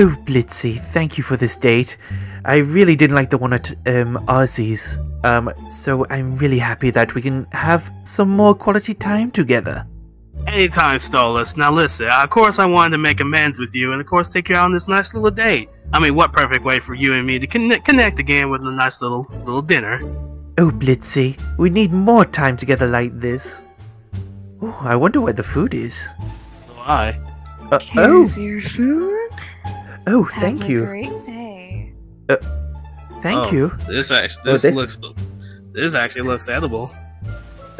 Oh, Blitzy, thank you for this date. I really didn't like the one at um Ozzie's. Um, so I'm really happy that we can have some more quality time together. Anytime, Stolas. Now listen, of course I wanted to make amends with you and of course take you out on this nice little date. I mean, what perfect way for you and me to connect, connect again with a nice little little dinner. Oh, Blitzy, we need more time together like this. Oh, I wonder where the food is. Why? Uh, oh, Here's your food. Oh, Have thank a you, Great day. Uh, thank Oh, you. This actually Oh, this, this- looks this actually looks edible.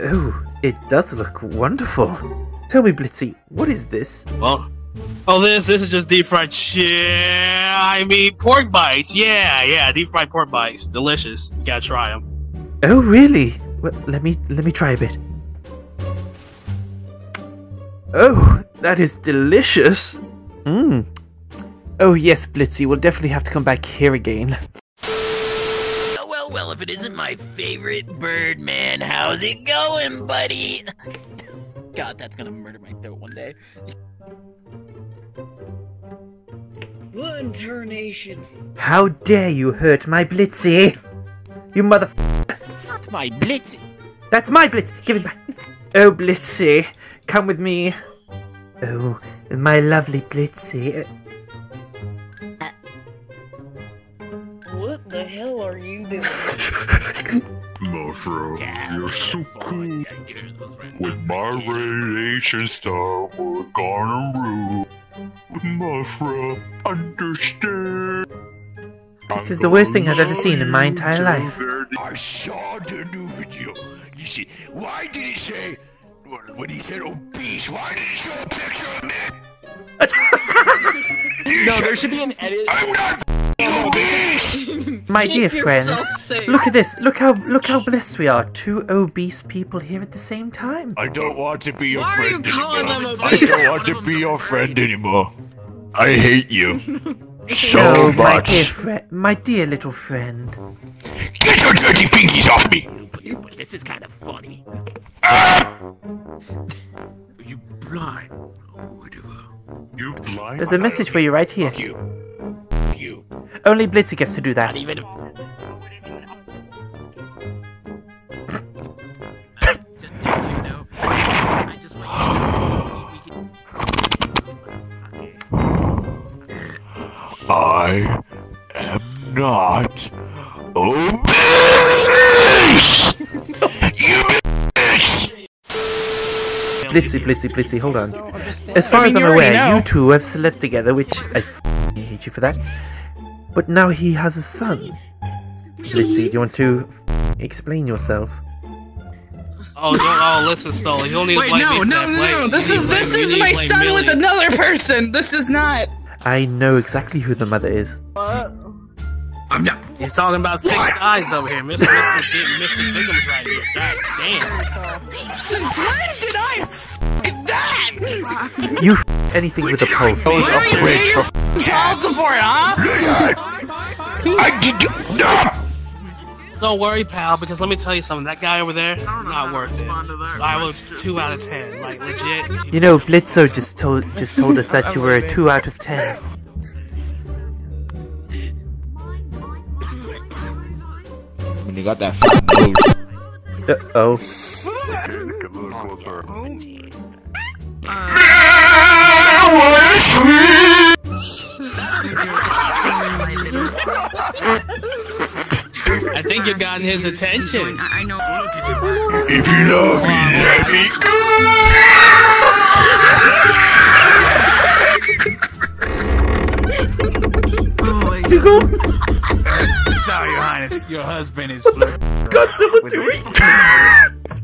Oh, it does look wonderful. Tell me, Blitzy, what is this? Well, oh this this is just deep fried shit. I mean pork bites. Yeah, yeah, deep fried pork bites. Delicious. You gotta try them. Oh, really? Well, let me let me try a bit. Oh, that is delicious. Mmm. Oh yes, Blitzy, we'll definitely have to come back here again. Oh, well, well, if it isn't my favorite bird, man, how's it going, buddy? God, that's gonna murder my throat one day. One tarnation. How dare you hurt my Blitzy? You mother. Not my Blitzy! That's my Blitz. Give it back. Oh, Blitzy, come with me. Oh, my lovely Blitzy. Mushroom, Yeah, you're so cool. Yeah, get those right With now. my radiation star, we're gonna rule. Mushroom, understand. This is the worst thing I've ever seen in my entire life. I saw the new video. You see, why did he say, when he said obese, why did he show a picture of me? No, there should be an edit. I'm not obese! My dear friends, look at this. Look how look how blessed we are. Two obese people here at the same time. I don't want to be your Why are you friend calling anymore. them I don't want to be your friend anymore. I hate you so oh, my dear much. friend, my dear little friend. Get your dirty pinkies off me! But, but this is kind of funny. Ah! You blind? Oh, whatever. You blind? There's a message for you right here. Fuck you. You. Only Blitzy gets to do that. Not even. just, just so you know, I am want Blitzy, Blitzy, Blitzy, hold on. As far as I'm you aware, know. you two have slept together, which I f- hate you for that. But now he has a son. Blitzy, do you want to f- explain yourself? Oh, don't, oh, listen, Stolas. You don't need to Wait, no, no, no, no. This is this is my blame son with another person. This is not. I know exactly who the mother is. I'm not. He's talking about six eyes over here. Mr. Mr. Big, Mr. Bigum's right here. God damn. Since when did I f- that? You f- anything with a pulse. Where are you Wait, paying your child support, huh? I did no! Don't worry, pal, because let me tell you something. That guy over there, not worth it. I was two out of ten, like legit. You know, Blitzo just told just told us that you were a two out of ten. When you got that fucking nose. Uh oh. I think you've gotten his attention. I know. If you love me, let me Oh You go. Sorry, Your Highness. Your husband is God, someone do it.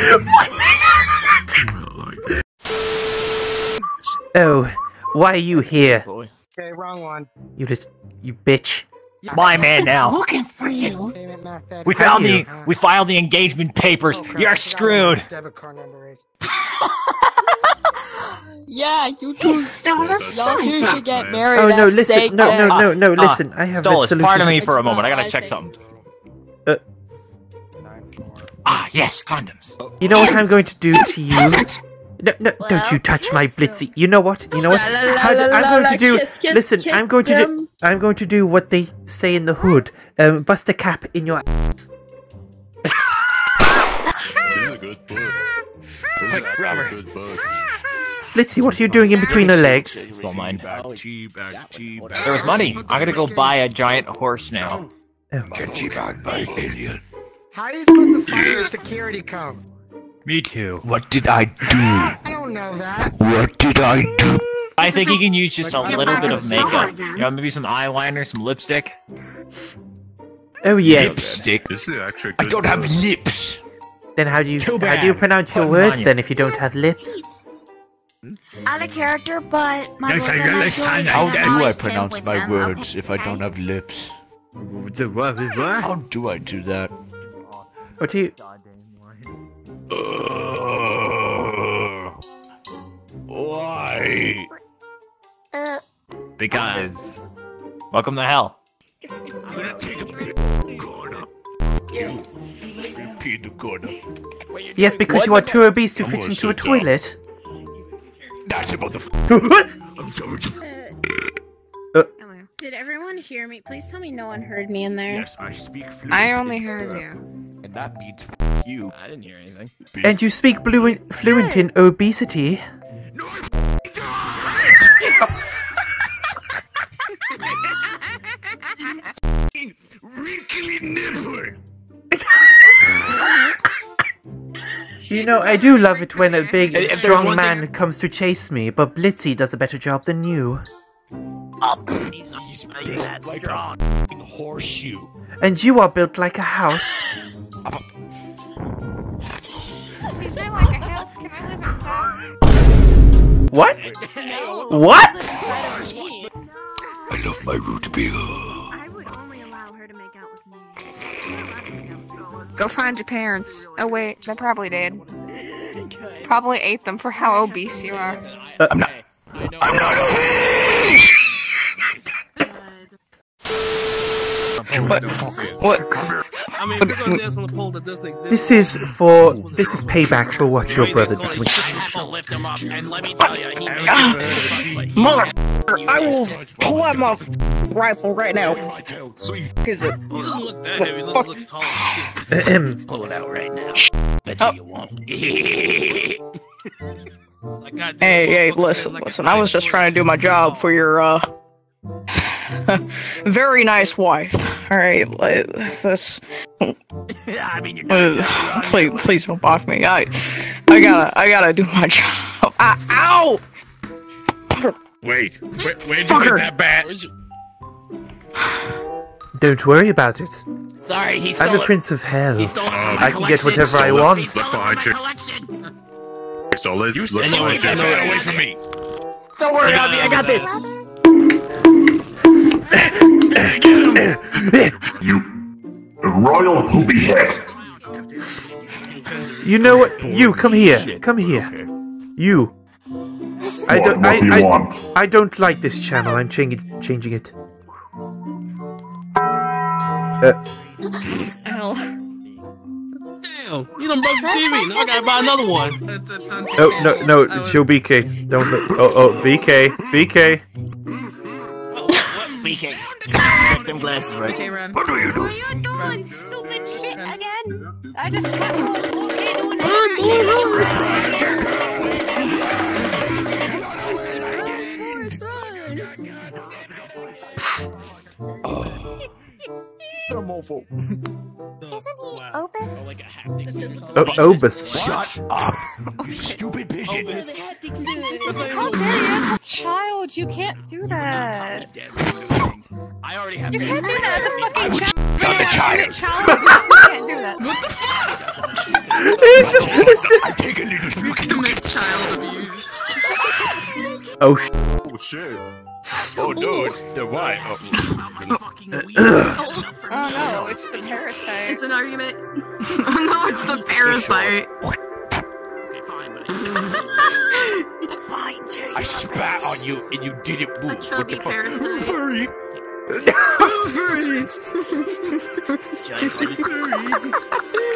Oh, why are you here? Okay, wrong one. You just, you bitch. My man now. Looking for you. We found you? the we filed the engagement papers. Oh, crap, You're I forgot what screwed. Debit card number is. Yeah, you two, y'all two should get married. Oh no, listen, steak no, no, no, no, Ah, listen. I have a Stolas, solution. pardon me for a moment. I gotta check something. Nine four. Ah, yes, condoms. You know what I'm going to do to you? No, no, don't you touch my Blitzy. You know what? You know what? How- I'm going to do. kiss, kiss, Listen, kiss I'm going to do. I'm going to do what they say in the hood. Um, bust a cap in your. ass. a good book. This is good book. Blitzy, what are you doing in between her legs? It's all mine. Back G, back G, back There was money. I'm gonna go buy a giant horse now. Get teabagged by an alien. How are you supposed to find your security code? Me too. What did I do? I don't know that. What did I do? I think you can use just a little bit of makeup. man. You know, maybe some eyeliner, some lipstick. Oh yes. Lipstick. This is actually a I good don't have lips. Then how do you Too how do you pronounce your Put 'em on words then if you don't have lips? Hmm? Out of character, but my Yes, I boyfriend got actually How do I pronounce my them. words Okay, if I don't have lips? The what? what? How do I do that? What do you? Uh, why? Uh, Because. Welcome to hell. I'm gonna take a corner. You. Repeat the corner. Yes, because you are too obese to I'm fit into a down. toilet. That's about the. I'm sorry. Did everyone hear me? Please tell me no one heard me in there. Yes, I speak. I only heard you. And that means you. I didn't hear anything. and you speak fluent fluent in obesity. No, wrinkly nipple. You know, I do love it when a big, If strong man thing- comes to chase me, but Blitzy does a better job than you. He's not really that like strong. a f***ing horseshoe. And you are built like a house. What? What? I love my root beer. I would only allow her to make out with me. Go find your parents. Oh wait, they probably did. Probably ate them for how obese you are. Uh, I'm not. I'm not obese. What? What? I mean, we're gonna dance on the pole that doesn't exist. This is for this is payback for what your brother did to me. I had to lift him up, and let me tell you, he made Ah! it. Motherfucker, I will pull out my rifle right now. Sweet. Is it? He doesn't look that heavy. He looks, looks tall. Just- Ahem. Pull it out right now. Bet Oh. you you won't. like, goddamn, Hey, hey, listen, like, listen. I was just trying to do my job for your, uh, very nice wife. All right, like, this. I mean, you're Uh, not please, please don't block me. I, I gotta, I gotta do my job. Ah, ow! Wait, where, where'd you Fucker. get that bat? Don't worry about it. Sorry, he I'm stole the it. Prince of Hell. He stole it from Oh, I can get whatever I He want. stole it from behind my you. collection. So let's You stole go it. get that No, bat away from me. Don't worry, about Ozzie, I got this. You royal poopy head. You know what? You come here. Come here. You. I What- don't. what I, do you I, want? I don't like this channel. I'm changing changing it. Uh, Ow. Damn, you done broke the TV. Now I gotta buy another one. oh no no, show BK. Don't. Look. Oh oh BK BK. BK. Get them glasses right. Okay, run. What do you do? What are you doing? Stupid shit again. I just kept on doing Isn't haptic. Oh Obus. Shut up, you stupid bitch. How dare you? Child. You can't do that. I already have. You can't do that. The fucking child. Not the child. child. You can't do that. What the It's just. It's just. I take a little sneak. Make child abuse. Oh sh- Oh shit. Oh no, it's the white. Oh. Oh no, it's the parasite. It's an argument. oh no, it's the parasite. Okay, fine, buddy. I spat on you and you didn't move. A What chubby the fuck? parasite. Hurry. Giant buddy.